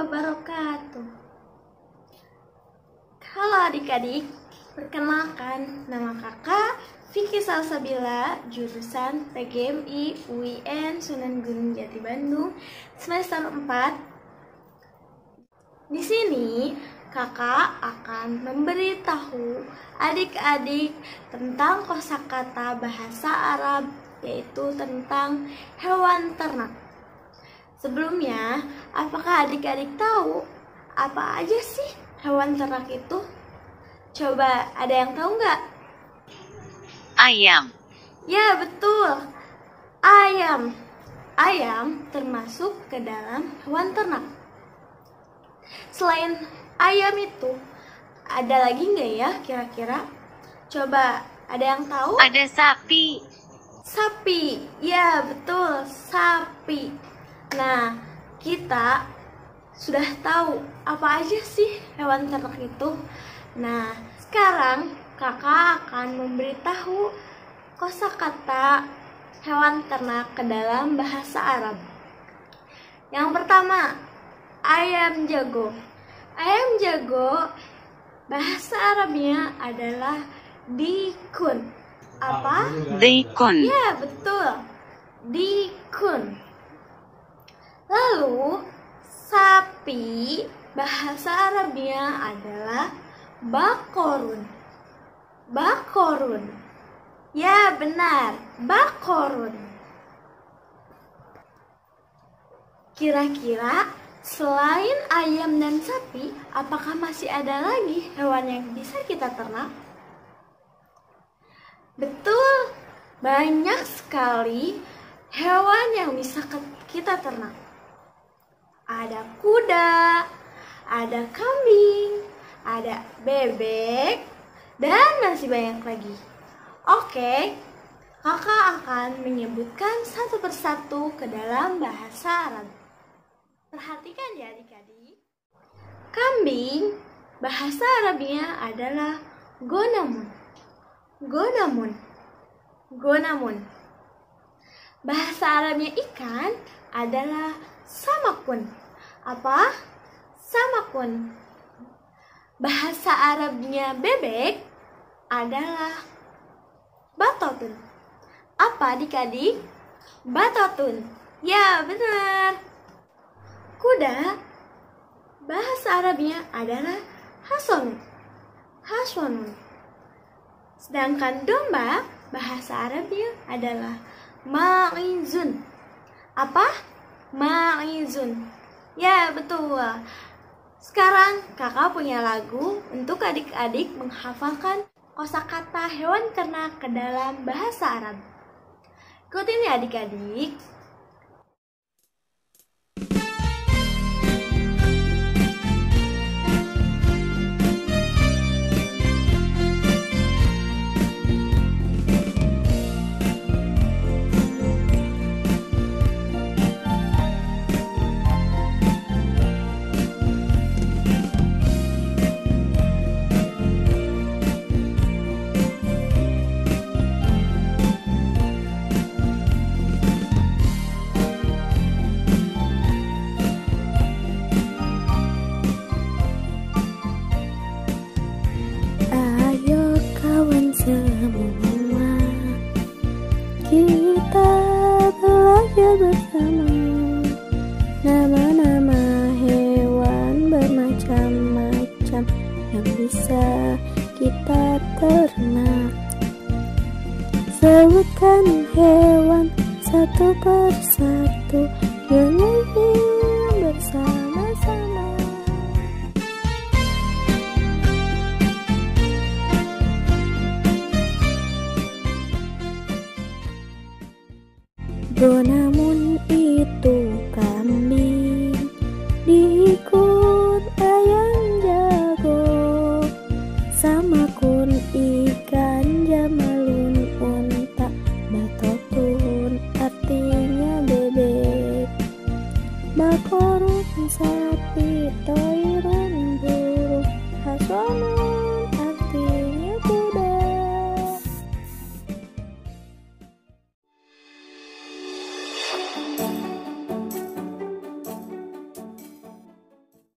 wabarakatuh Halo adik-adik Perkenalkan, nama kakak Vicky Salsabila, jurusan PGMI UIN Sunan Gunung Jati Bandung, semester 4. Di sini, kakak akan memberitahu adik-adik tentang kosakata bahasa Arab, yaitu tentang hewan ternak. Sebelumnya, apakah adik-adik tahu apa aja sih hewan ternak itu? Coba ada yang tahu nggak? ayam, Ya, betul. Ayam. Ayam termasuk ke dalam hewan ternak. Selain ayam itu, ada lagi nggak ya kira-kira? Coba, ada yang tahu? ada sapi, Sapi. Ya, betul, sapi. Nah, kita sudah tahu apa aja sih hewan ternak itu. Nah, sekarang kakak akan memberitahu kosakata hewan ternak ke dalam bahasa Arab. Yang pertama, ayam jago. Ayam jago bahasa Arabnya adalah dikun. Apa? daikon, Ya, betul. Dikun. Lalu, sapi bahasa Arabnya adalah bakorun. Bakorun. Ya, benar. Bakorun. Kira-kira selain ayam dan sapi, apakah masih ada lagi hewan yang bisa kita ternak? Betul, banyak sekali hewan yang bisa kita ternak. Ada kuda, ada kambing, ada bebek, dan masih banyak lagi. Oke, kakak akan menyebutkan satu persatu ke dalam bahasa Arab. Perhatikan ya adik-adik. Kambing, bahasa Arabnya adalah gonamun. Gonamun. Gonamun. Bahasa Arabnya ikan adalah samakun. Apa? Samakun. Bahasa Arabnya bebek adalah batotun. Apa adik-adik? Batotun. Ya, benar. Kuda, bahasa Arabnya adalah hasonun. Hasonun. Sedangkan domba, bahasa Arabnya adalah ma'izun. Apa? Ma'izun. Ya, betul. Sekarang kakak punya lagu untuk adik-adik menghafalkan kosakata hewan ternak ke dalam bahasa Arab. Ikutin ya adik-adik. Kita belajar bersama. Nama-nama hewan bermacam-macam Yang bisa kita ternak Sebutkan hewan satu persatu Yuk Namun itu kambing Diikut ayam jago. Sama kun ikan jamalun unta Batokun artinya bebek. Makorun sapi toy